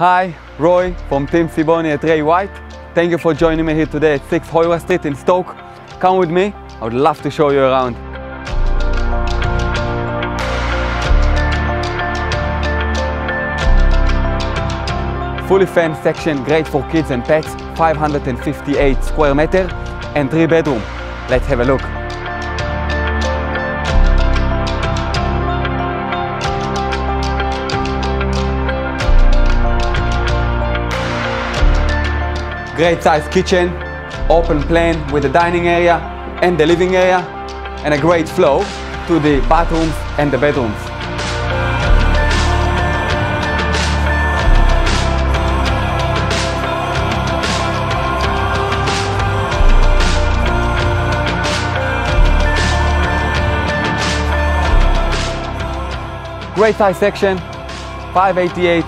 Hi, Roei from Team Siboni at Ray White. Thank you for joining me here today at 6 Huria Street in Stoke. Come with me, I would love to show you around. Fully fenced section, great for kids and pets, 558 square meter and 3 bedroom. Let's have a look. Great size kitchen, open plan with the dining area and the living area and a great flow to the bathrooms and the bedrooms. Great size section, 588,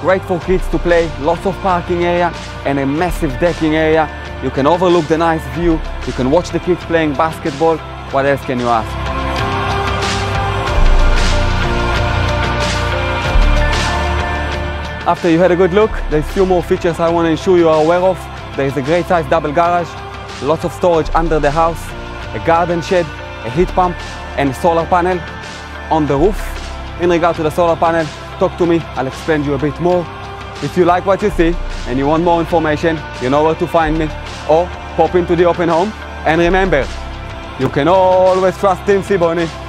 great for kids to play, lots of parking area and a massive decking area. You can overlook the nice view, you can watch the kids playing basketball. What else can you ask? After you had a good look, there's a few more features I want to ensure you are aware of. There is a great size double garage, lots of storage under the house, a garden shed, a heat pump and a solar panel on the roof. In regard to the solar panel, talk to me, I'll explain to you a bit more. If you like what you see and you want more information, you know where to find me or pop into the open home. And remember, you can always trust Team Siboni